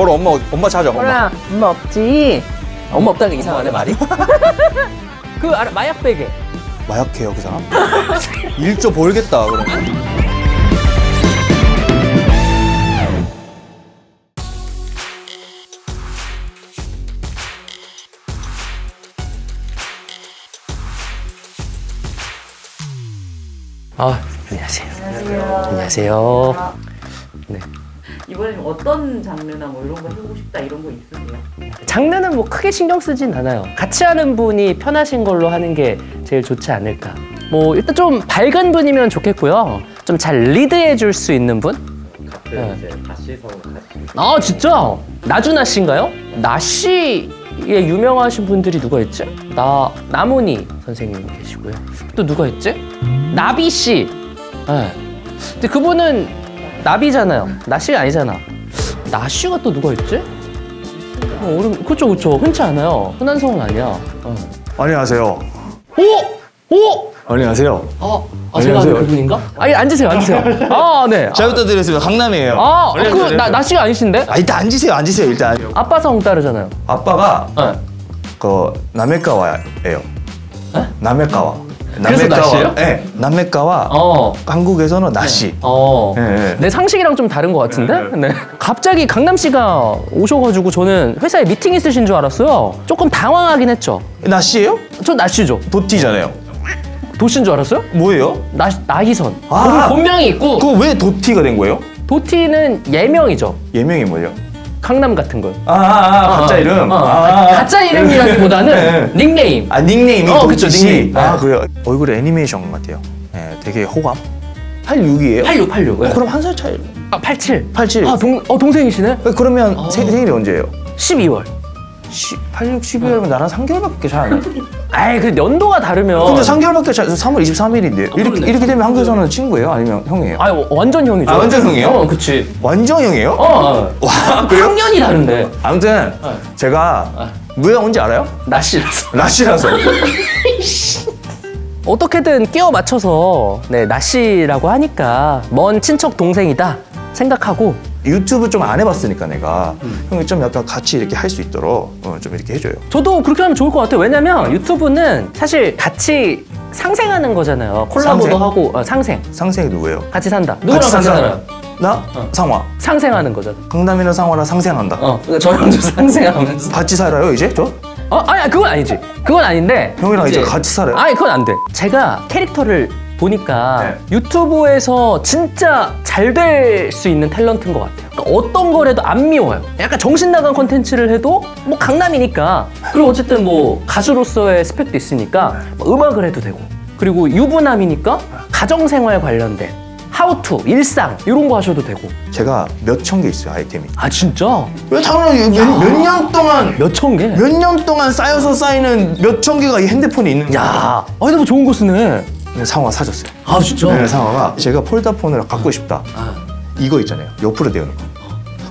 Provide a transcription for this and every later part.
보러 엄마 엄마 찾아 엄마. 보라 엄마 없지. 엄마 없다는 게 이상하네 말이. 그 알아 마약 베개. 마약해요 그 사람? 일조 벌겠다 그럼. 아 안녕하세요. 안녕하세요. 네 이번에는 어떤 장르나 뭐 이런 거 해보고 싶다 이런 거 있으세요? 장르는 뭐 크게 신경 쓰진 않아요. 같이 하는 분이 편하신 걸로 하는 게 제일 좋지 않을까. 뭐 일단 좀 밝은 분이면 좋겠고요. 좀 잘 리드해 줄 수 있는 분? 네. 이제 아 진짜? 나주나 씨인가요? 나 씨에 유명하신 분들이 누가 있지? 나 나문희 선생님 계시고요. 또 누가 있지? 나비 씨. 네. 근데 그분은 나비잖아요. 나 씨가 아니잖아. 나 씨가 또 누가 있지? 어, 어른 그쵸 그쵸 흔치 않아요. 흔한 성은 아니야. 어. 안녕하세요. 오! 오! 안녕하세요. 아, 아 제가 아는 그분인가? 아니 앉으세요 앉으세요. 아 네. 잘 부탁드리겠습니다. 강남이에요. 아, 그나 씨가 아니신데? 아, 일단 앉으세요. 앉으세요. 일단. 아빠 성 따르잖아요. 아빠가 네. 그 남해가와예요. 남해가와. 나시예요? 네. 남해가와 어. 한국에서는 나시. 어. 예, 예. 내 상식이랑 좀 다른 것 같은데? 네. 갑자기 강남 씨가 오셔가지고 저는 회사에 미팅 있으신 줄 알았어요. 조금 당황하긴 했죠. 나시예요? 저 나씨죠. 도티잖아요. 도씨인 줄 알았어요? 뭐예요? 나 나희선. 아. 본, 본명이 있고 그거 왜 도티가 된 거예요? 도티는 예명이죠. 예명이 뭐예요? 강남 같은 거. 아, 아, 아 가짜 어, 이름. 어, 아, 가짜 이름이라기보다는 네. 닉네임. 아 닉네임이 어, 그쵸, 도티. 닉네임. 아 네. 그래요. 얼굴에 애니메이션 같아요. 예, 되게 호감. 86이에요? 86, 86. 어, 그럼 한 살 차이. 아, 87. 87. 아, 동, 어, 동생이시네? 그러면 생, 생일이 언제예요? 12월. 86, 12월이면 나랑 3개월밖에 차이 안 나요. 아이, 그 연도가 다르면. 근데 3개월밖에 차이 3월 23일인데 이렇게, 그러네. 이렇게 되면 한국에서는 친구예요? 아니면 형이에요? 아, 완전 형이죠. 아, 완전 형이에요? 어, 그치. 완전 형이에요? 어, 어. 와 그래요? 학년이 다른데. 아무튼 제가 왜 온지 알아요? 나씨라서. 라시라서 어떻게든 끼워 맞춰서, 네, 나씨라고 하니까, 먼 친척 동생이다 생각하고, 유튜브 좀 안 해봤으니까 내가 음. 형이 좀 약간 같이 이렇게 할 수 있도록 어, 좀 이렇게 해줘요. 저도 그렇게 하면 좋을 것 같아요. 왜냐면 유튜브는 사실 같이 상생하는 거잖아요. 콜라보도 상생? 하고, 어, 상생. 상생이 누구예요? 같이 산다. 누구랑 같이 같이 산? 나? 상화. 상생하는 거잖아. 강남이랑 상화랑 상생한다. 어, 그러니까 저랑 좀 상생하면서. 같이 살아요 이제 저? 어, 아니, 아니, 그건 아니지. 그건 아닌데. 형이랑 이제 같이 살아요? 아니, 그건 안 돼. 제가 캐릭터를 보니까 네. 유튜브에서 진짜 잘 될 수 있는 탤런트인 것 같아요. 그러니까 어떤 거래도 안 미워요. 약간 정신 나간 콘텐츠를 해도 뭐 강남이니까. 그리고 어쨌든 뭐 가수로서의 스펙도 있으니까 뭐 음악을 해도 되고. 그리고 유부남이니까 가정생활 관련된 하우투, 일상 이런 거 하셔도 되고. 제가 몇 천 개 있어요 아이템이. 아 진짜? 왜 당연히 몇년 동안 몇 천 개? 몇 년 동안 쌓여서 쌓이는 몇 천 개가 이 핸드폰에 있는 거야. 야, 아니 너무 좋은 거 쓰네. 네, 상화 사줬어요. 아 진짜? 네, 상화가 제가 폴더폰을 갖고 싶다. 아. 이거 있잖아요. 옆으로 대우는 거.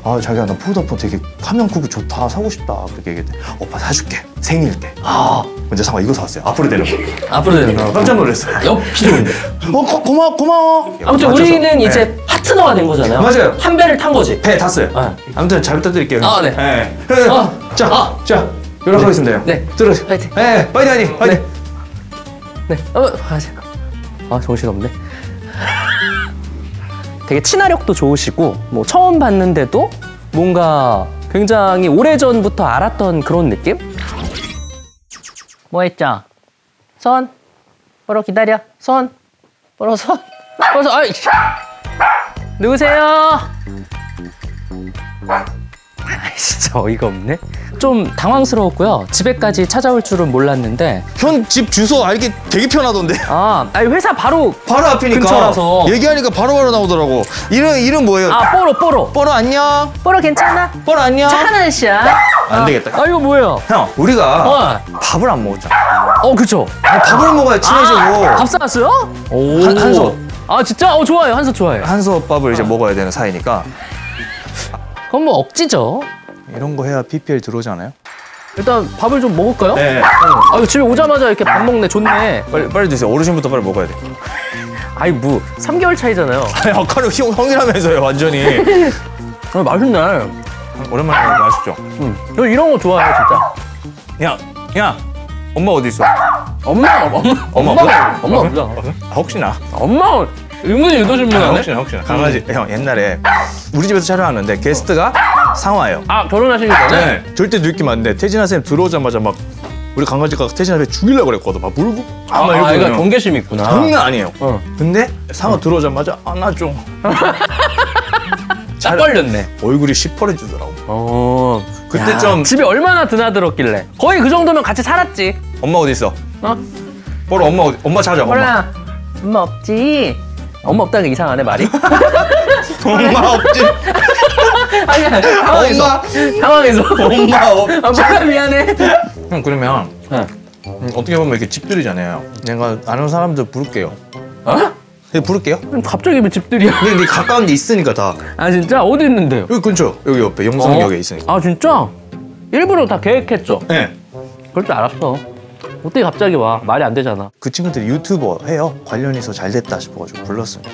아 자기야 나 폴더폰 되게 화면 크고 좋다 사고 싶다 그렇게 얘기했대. 오빠 사줄게 생일 때. 아, 먼저 상화 이거 사왔어요. 앞으로 대는 거. 앞으로 되는 거. 어, 깜짝 놀랐어요. 옆 필요인데. 어 고, 고마워 고마워. 아무튼 맞춰서. 우리는 네. 이제 파트너가 된 거잖아요. 맞아요. 한 배를 탄 거지. 배 탔어요. 아. 아무튼 잘 부탁드릴게요. 아, 네. 네. 네. 아. 자, 아. 자 연락하겠습니다. 네. 들어오세요. 파이팅. 네, 파이팅 하니. 파이팅. 네. 어, 아, 잠깐. 아, 정신 없네. 되게 친화력도 좋으시고, 뭐, 처음 봤는데도 뭔가 굉장히 오래전부터 알았던 그런 느낌? 뭐 했죠? 손. 보러 기다려. 손. 보러 손. 보러 손. 아이. 누구세요? 아, 진짜 어이가 없네. 좀 당황스러웠고요. 집에까지 찾아올 줄은 몰랐는데, 현 집 주소 알기 되게 편하던데. 아, 아니 회사 바로 바로 앞이니까. 근처라서. 얘기하니까 바로바로 나오더라고. 이름 이름 뭐예요? 아 뽀로 뽀로 뽀로 안녕. 뽀로 괜찮아? 뽀로 안녕. 착한 아저씨야. 안 되겠다. 아 이거 뭐예요? 형, 우리가 어, 밥을 안 먹었잖아. 어 그쵸. 아니, 밥을 먹어야 친해지고. 아, 밥 사왔어요? 오. 한- 한솥. 아 진짜? 어 좋아요. 한솥 좋아해요. 한솥 밥을 이제 먹어야 되는 사이니까 그럼 뭐 억지죠. 이런 거 해야 PPL 들어오잖아요. 일단 밥을 좀 먹을까요? 네. 아 이거 집에 오자마자 이렇게 밥 먹네. 좋네. 빨리 빨리 드세요. 어르신부터 빨리 먹어야 돼. 아이 뭐 3개월 차이잖아요. 아니 아까는 형, 형이라면서요, 완전히. 아, 맛있네. 오랜만에 맛있죠? 응. 저 이런 거 좋아해요, 진짜. 야, 야, 엄마 어디 있어? 엄마, 엄마, 엄마 엄마, 없어? 엄마 없다. 아, 혹시나. 엄마, 의문이 아, 유도신문하네. 혹시나 혹시나. 강아지. 형 옛날에 우리 집에서 촬영하는데 게스트가 상화예요. 아, 결혼하시기 전에? 네. 절대 느낌 안 돼. 태진아 쌤 들어오자마자 막 우리 강아지가 태진아 쌤 죽이려고 그랬거든. 막 물고. 아, 막 아, 이러고 경계심 있구나. 장난 아니에요. 어. 근데 상어 들어오자마자 아나좀딱 걸렸네. 얼굴이 시퍼래지더라고. 어. 그때 야, 좀 집에 얼마나 드나들었길래. 거의 그 정도면 같이 살았지. 엄마 어디 있어? 어? 보러 엄마 어디? 엄마 찾아. 엄마. 엄마 없지. 엄마 없다는 게 이상하네, 말이. 엄마 없지. 아니야, 상황에서. 상황에서. 엄마 없. 아, 몰라, 미안해. 형 그러면 어. 음, 어떻게 보면 이렇게 집들이잖아요. 내가 아는 사람들 부를게요. 어? 네, 부를게요. 갑자기 왜 집들이야? 근데 네 가까운 데 있으니까 다 아, 진짜? 어디 있는데요? 여기 근처 여기 옆에 영성역에 있으니까. 아, 진짜? 일부러 다 계획했죠? 네. 그럴 줄 알았어. 어떻게 갑자기 와? 말이 안 되잖아. 그 친구들이 유튜버 해요. 관련해서 잘 됐다 싶어가지고 불렀습니다.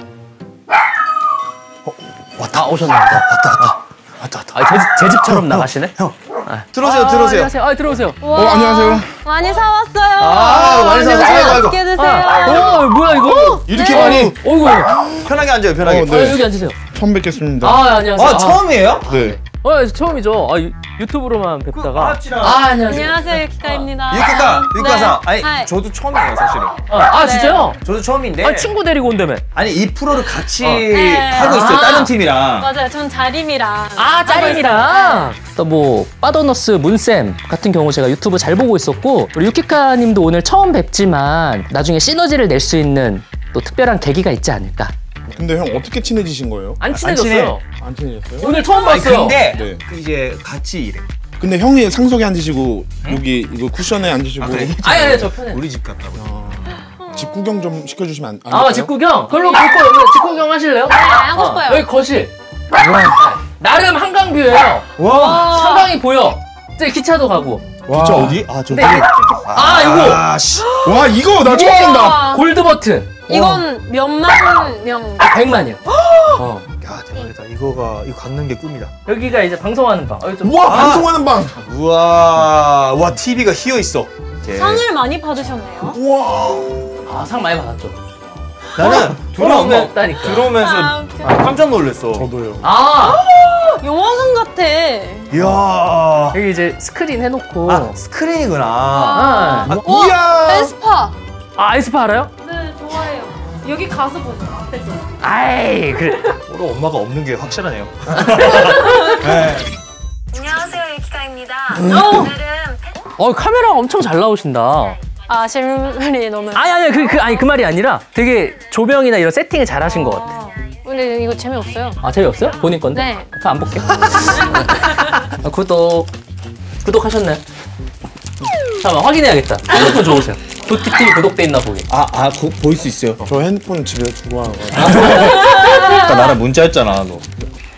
어, 왔다. 아, 오셨나보다. 왔다 왔다 왔다 왔다. 아, 제, 제 집처럼 나가시네? 형 아. 들어오세요 아, 들어오세요. 안녕하세요. 아, 들어오세요. 어, 안녕하세요. 많이 사왔어요. 아, 많이 사왔어요. 맛있게 드세요. 아, 어, 뭐야, 이거? 이렇게 네. 많이 어이구. 아, 편하게 앉아요 편하게. 어, 네. 여기 앉으세요. 처음 뵙겠습니다. 아, 안녕하세요. 아 처음이에요? 네. 어, 처음이죠. 아, 유, 유튜브로만 뵙다가. 아, 안녕하세요. 안녕하세요, 유키카입니다. 유키카 유키카さん 네. 아니 はい. 저도 처음이에요 사실은. 아, 아, 네. 진짜요? 저도 처음인데. 아, 친구 데리고 온다며. 아니 이 프로를 같이 어. 네. 하고 있어요 아. 다른 팀이랑. 맞아요, 전 자림이랑. 아, 짜림이랑. 또 뭐, 빠더너스 문쌤 같은 경우 제가 유튜브 잘 보고 있었고, 우리 유키카 님도 오늘 처음 뵙지만, 나중에 시너지를 낼 수 있는 또 특별한 계기가 있지 않을까. 근데 형 어떻게 친해지신 거예요? 안 친해졌어요. 안 친해졌어요? 오늘 처음 아니, 봤어요. 근데 네. 그 이제 같이 일해. 근데 형이 상석에 앉으시고 여기 이거 쿠션에 앉으시고 아, 그래? 아니, 아니, 저 편해. 우리 집 갔다고. 어, 집 구경 좀 시켜주시면 안, 안 아, 될까요? 직구경? 그걸로 볼 거예요. 오늘 직구경 하실래요? 네, 하고 어, 싶어요. 여기 거실. 나름 한강뷰예요. 와. 한강이 보여. 저기 기차도 가고. 와. 저 어디? 아 저기. 네. 아, 이거. 아 씨. 와 이거 나 처음 본다. 우와. 골드 버튼. 이건 몇만 명. 100만이요. 어. 야 대박이다. 이거가 이거 갖는 게 꿈이다. 여기가 이제 방송하는 방. 여기 좀. 우와 아. 방송하는 방. 우와. 와 TV가 휘어 있어. 예. 상을 많이 받으셨네요. 우와. 아, 상 많이 받았죠. 나는 엄마 들어오면. 들어오면서 아. 아, 깜짝 놀랐어. 저도요. 아, 영화관 같아. 이야. 여기 이제 스크린 해놓고. 아 스크린이구나. 아, 아, 어, 이야. 에스파. 아, 아이스파 알아요? 네, 좋아해요. 여기 가서 보자, 앞에서. 아이, 그래. 우리 엄마가 없는 게 확실하네요. 안녕하세요 유키카입니다. 어. 오늘은 어, 카메라가 엄청 잘 나오신다. 아, 실물이 너무. 아니, 아니, 그, 그, 아니, 그 말이 아니라 되게 조명이나 이런 세팅을 잘 하신 것 같아. 아, 근데 이거 재미없어요. 아, 재미없어요? 본인 건데? 네. 그럼 안 볼게. 아, 구독. 구독하셨나요? 잠깐만, 확인해야겠다. 핸드폰 좋으세요. 도티TV 구독돼 있나 보게. 아 아 보일 수 있어요. 저 핸드폰 집에 두고 와가지고. 아까 나랑 문자했잖아 너.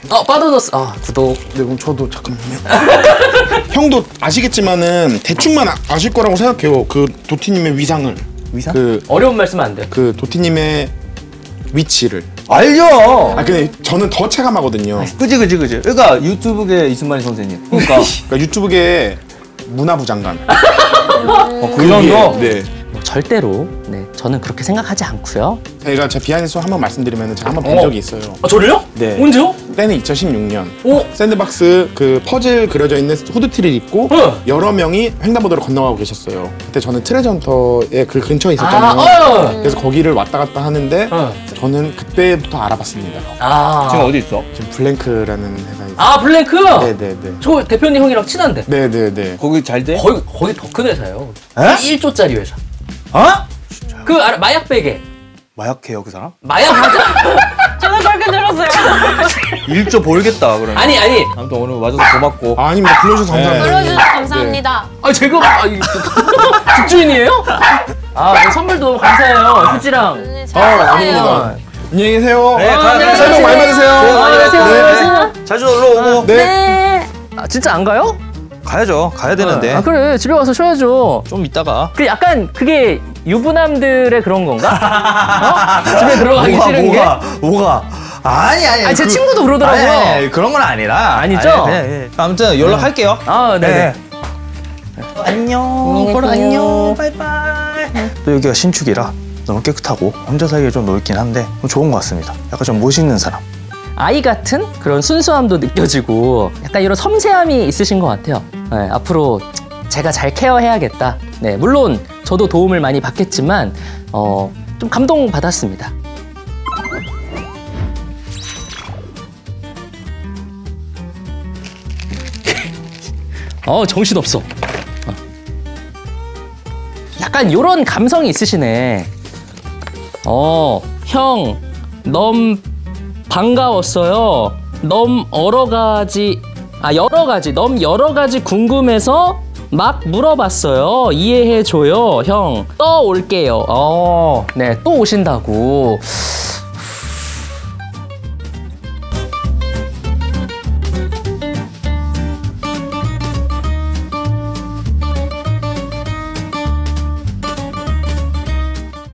어, 빠져졌어. 아, 구독. 네 그럼 저도 잠깐만요. 형도 아시겠지만은 대충만 아- 아실 거라고 생각해요. 그 도티님의 위상을. 위상? 그, 어려운 말씀 안 돼. 그 도티님의 위치를. 알려. 아 근데 저는 더 체감하거든요. 그지 그지 그지. 그러니까 유튜브계 이승만이 선생님. 그러니까 그러니까 유튜브계 문화부 장관. 어, 그 정도. 네. 뭐 절대로, 네, 저는 그렇게 생각하지 않고요. 제가 제 비하인드 한번 말씀드리면 제가 한번 본 어. 적이 있어요. 아, 저를요? 네. 언제요? 때는 2016년. 오, 샌드박스 그 퍼즐 그려져 있는 후드티를 입고 어. 여러 명이 횡단보도를 건너가고 계셨어요. 그때 저는 트레저헌터의 그 근처에 아, 있었잖아요. 어. 그래서 거기를 왔다 갔다 하는데 어. 저는 그때부터 알아봤습니다. 아, 지금 어디 있어? 지금 블랭크라는 회사에 아, 블랭크? 네네네. 저 대표님 형이랑 친한데. 네네네. 거기 잘 돼? 거의, 거의 더 큰 회사예요. 에? 1조짜리 회사. 어? 그, 알아, 마약 베개. 마약해요 그 사람? 마약 하자. 저도 그렇게 들었어요. 일조 벌겠다 그러면. 아니, 아니. 아무튼 오늘 와줘서 고맙고. 아, 아닙니다. 불러주셔서 감사합니다. 불러주셔서 감사합니다. 아, 제가, 아, 이, 집주인이에요? 아, 네, 선물도 너무 감사해요. 휴지랑. 네, 아, 잘 아닙니다. 가세요. 안녕히 계세요. 네, 가요, 가요. 새해 복 많이 받으세요. 안녕히 가세요. 네. 안녕히 가세요. 자주 놀러 오고. 네. 네. 아, 진짜 안 가요? 가야죠. 가야 되는데. 아, 그래. 집에 가서 쉬어야죠. 좀 이따가. 그 약간 그게 유부남들의 그런 건가? 어? 집에 들어가기 뭐가 싫은 뭐가 뭐가 아니 아니. 아니, 제 친구도 그러더라고요. 아니, 아니, 아니, 그런 건 아니라. 아니죠? 아니, 그냥, 예. 아무튼 연락할게요. 아, 네네. 네. 안녕. 볼 안녕. 바이바이. 또 여기가 신축이라 너무 깨끗하고 혼자 살기 좀 넓긴 한데 좋은 것 같습니다. 약간 좀 멋있는 사람. 아이 같은 그런 순수함도 느껴지고 약간 이런 섬세함이 있으신 것 같아요. 네, 앞으로 제가 잘 케어해야겠다. 네, 물론 저도 도움을 많이 받겠지만 어, 좀 감동 받았습니다. 어 정신 없어. 약간 요런 감성이 있으시네. 어, 형, 넘 반가웠어요. 넘 여러 가지 아 여러 가지 넘 여러 가지 궁금해서 막 물어봤어요. 이해해 줘요, 형. 또 올게요. 어, 네, 또 오신다고.